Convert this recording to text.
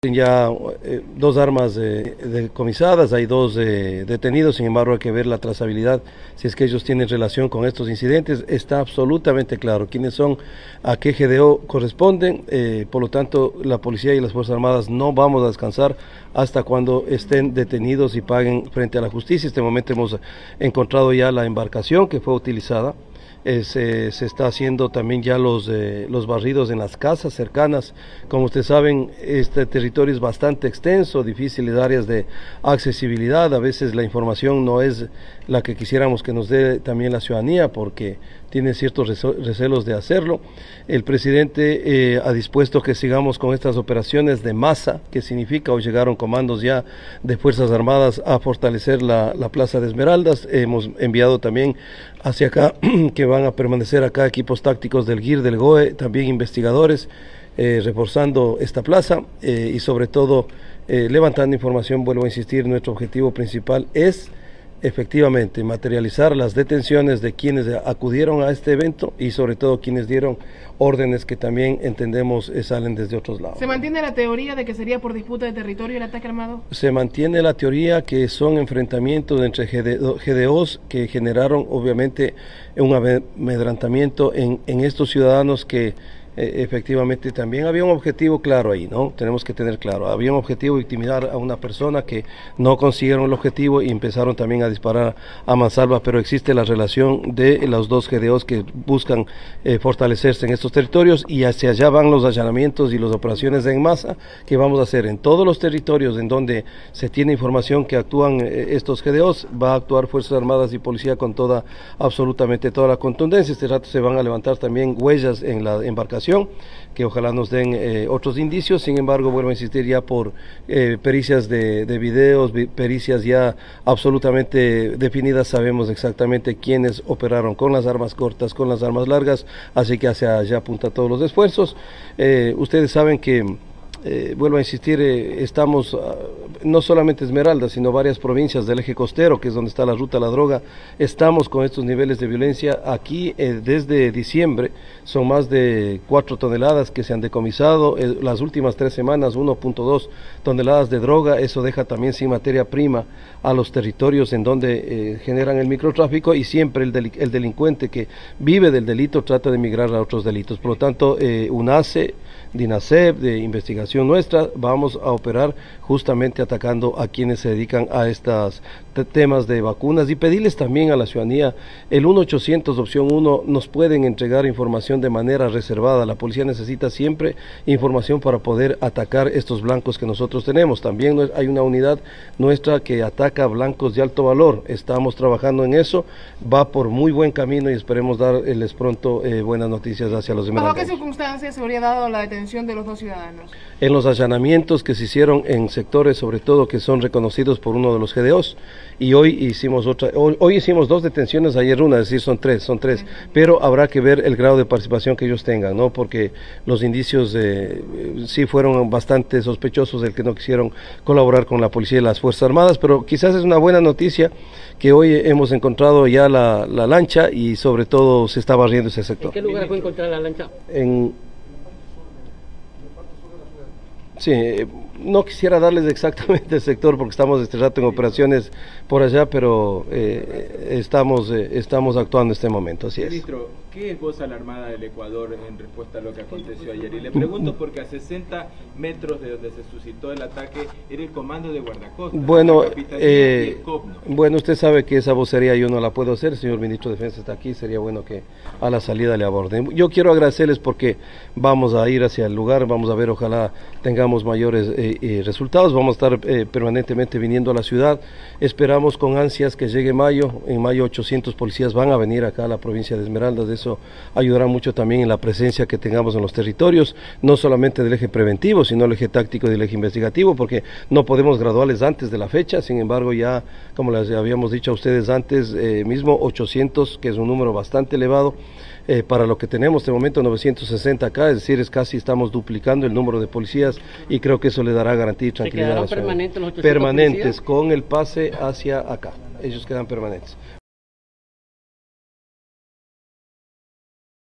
ya eh, dos armas eh, decomisadas, hay dos eh, detenidos, sin embargo hay que ver la trazabilidad, si es que ellos tienen relación con estos incidentes, está absolutamente claro quiénes son, a qué GDO corresponden, por lo tanto la policía y las Fuerzas Armadas no vamos a descansar hasta cuando estén detenidos y paguen frente a la justicia. Este momento hemos encontrado ya la embarcación que fue utilizada. Eh, se, está haciendo también ya los, eh, los barridos en las casas cercanas. Como ustedes saben, este territorio es bastante extenso, difíciles áreas de accesibilidad. A veces la información no es la que quisiéramos que nos dé también la ciudadanía porque tiene ciertos recelos de hacerlo. El presidente eh, ha dispuesto que sigamos con estas operaciones de masa, que significa, hoy llegaron comandos ya de Fuerzas Armadas a fortalecer la, la Plaza de Esmeraldas. Hemos enviado también hacia acá que van a permanecer acá equipos tácticos del GIR, del GOE, también investigadores, eh, reforzando esta plaza eh, y sobre todo eh, levantando información, vuelvo a insistir, nuestro objetivo principal es efectivamente materializar las detenciones de quienes acudieron a este evento y sobre todo quienes dieron órdenes que también entendemos salen desde otros lados. ¿Se mantiene la teoría de que sería por disputa de territorio el ataque armado? Se mantiene la teoría que son enfrentamientos entre GDOs que generaron obviamente un amedrantamiento en, en estos ciudadanos que eh, efectivamente también había un objetivo claro ahí, ¿no? Tenemos que tener claro, había un objetivo intimidar a una persona que no consiguieron el objetivo y empezaron también a disparar a mansalva, pero existe la relación de los dos GDOs que buscan eh, fortalecerse en estos territorios y hacia allá van los allanamientos y las operaciones en masa que vamos a hacer en todos los territorios en donde se tiene información que actúan eh, estos GDOs, va a actuar Fuerzas Armadas y Policía con toda, absolutamente toda la contundencia. Este rato se van a levantar también huellas en la embarcación que ojalá nos den eh, otros indicios, sin embargo, vuelvo a insistir ya por eh, pericias de, de videos, pericias ya absolutamente definidas, sabemos exactamente quiénes operaron con las armas cortas, con las armas largas, así que hacia allá apunta todos los esfuerzos. Eh, ustedes saben que eh, vuelvo a insistir, eh, estamos ah, no solamente Esmeralda, sino varias provincias del eje costero, que es donde está la ruta de la droga, estamos con estos niveles de violencia. Aquí eh, desde diciembre son más de 4 toneladas que se han decomisado, las últimas tres semanas 1.2 toneladas de droga, eso deja también sin materia prima a los territorios en donde generan el microtráfico y siempre el, el, delincuente que vive del delito trata de migrar a otros delitos. Por lo tanto, UNACE, DINASEP, de investigación, nuestra, vamos a operar justamente atacando a quienes se dedican a estos temas de vacunas y pedirles también a la ciudadanía el 1-800 opción 1 nos pueden entregar información de manera reservada. La policía necesita siempre información para poder atacar estos blancos que nosotros tenemos. También hay una unidad nuestra que ataca blancos de alto valor. Estamos trabajando en eso. Va por muy buen camino y esperemos darles pronto eh, buenas noticias hacia los demás. ¿Bajo qué circunstancias se habría dado la detención de los dos ciudadanos? En los allanamientos que se hicieron en sectores sobre todo que son reconocidos por uno de los GDOs y hoy hicimos otra hoy, hicimos dos detenciones ayer una es decir son tres son tres. Pero habrá que ver el grado de participación que ellos tengan no porque los indicios eh, sí fueron bastante sospechosos del que no quisieron colaborar con la policía y las fuerzas armadas pero quizás es una buena noticia que hoy hemos encontrado ya la, la lancha y sobre todo se está barriendo ese sector. ¿En qué lugar fue encontrar la lancha? En Sí, no quisiera darles exactamente el sector porque estamos este rato en operaciones por allá, pero eh, estamos, eh, estamos actuando en este momento, así es. ¿Qué esboza la Armada del Ecuador en respuesta a lo que aconteció ayer? Y le pregunto porque a 60 metros de donde se suscitó el ataque era el comando de guardacosta. Bueno, eh, bueno, usted sabe que esa vocería yo no la puedo hacer, el señor Ministro de Defensa está aquí, sería bueno que a la salida le aborden. Yo quiero agradecerles porque vamos a ir hacia el lugar, vamos a ver, ojalá tengamos mayores resultados. Vamos a estar eh, permanentemente viniendo a la ciudad. Esperamos con ansias que llegue mayo. En mayo 800 policías van a venir acá a la provincia de Esmeraldas. Eso ayudará mucho también en la presencia que tengamos en los territorios, no solamente del eje preventivo, sino el eje táctico y del eje investigativo, porque no podemos graduarles antes de la fecha. Sin embargo, ya, como les habíamos dicho a ustedes antes, eh, mismo 800, que es un número bastante elevado, eh, para lo que tenemos de momento 960 acá, es decir, es casi estamos duplicando el número de policías y creo que eso le dará garantía y tranquilidad. permanentes los Permanentes, con el pase hacia acá, ellos quedan permanentes.